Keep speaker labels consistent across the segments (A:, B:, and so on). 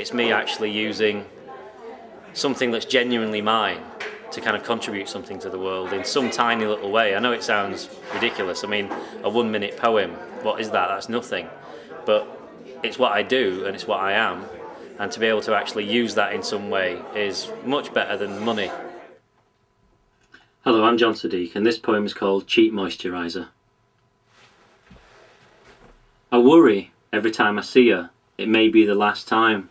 A: It's me actually using something that's genuinely mine to kind of contribute something to the world in some tiny little way. I know it sounds ridiculous. I mean, a one minute poem, what is that? That's nothing. But it's what I do and it's what I am. And to be able to actually use that in some way is much better than money. Hello, I'm John Siddique, and this poem is called Cheap Moisturiser. I worry every time I see her, it may be the last time.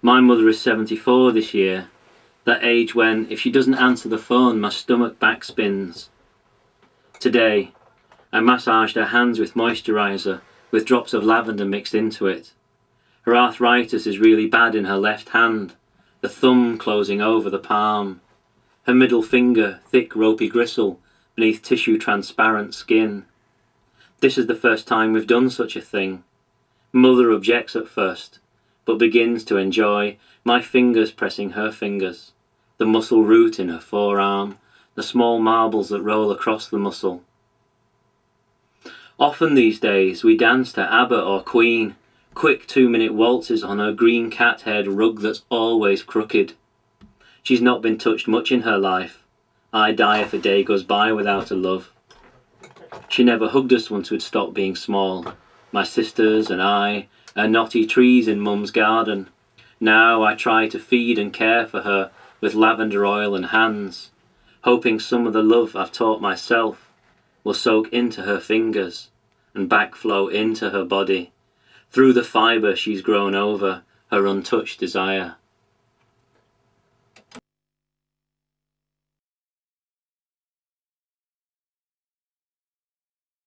A: My mother is 74 this year, that age when, if she doesn't answer the phone, my stomach backspins. Today, I massaged her hands with moisturiser, with drops of lavender mixed into it. Her arthritis is really bad in her left hand, the thumb closing over the palm. Her middle finger, thick ropey gristle, beneath tissue transparent skin. This is the first time we've done such a thing. Mother objects at first, but begins to enjoy my fingers pressing her fingers the muscle root in her forearm, the small marbles that roll across the muscle. Often these days we dance to ABBA or Queen, quick two-minute waltzes on her green cat-haired rug that's always crooked. She's not been touched much in her life. I die if a day goes by without a love. She never hugged us once we'd stopped being small. My sisters and I, her knotty trees in Mum's garden. Now I try to feed and care for her with lavender oil and hands, hoping some of the love I've taught myself will soak into her fingers and backflow into her body, through the fibre she's grown over her untouched desire.